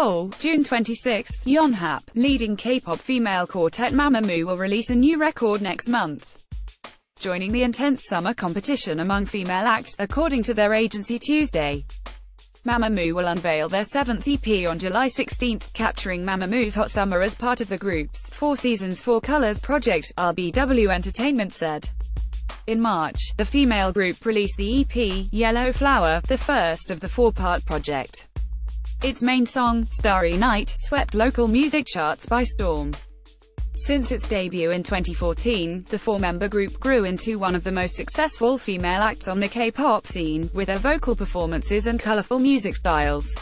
Oh, June 26, Yonhap, leading K-pop female quartet Mamamoo will release a new record next month. Joining the intense summer competition among female acts, according to their agency Tuesday. Mamamoo will unveil their seventh EP on July 16, capturing Mamamoo's hot summer as part of the group's Four Seasons Four Colors project, RBW Entertainment said. In March, the female group released the EP, Yellow Flower, the first of the four-part project. Its main song, Starry Night, swept local music charts by storm. Since its debut in 2014, the four-member group grew into one of the most successful female acts on the K-pop scene, with their vocal performances and colorful music styles.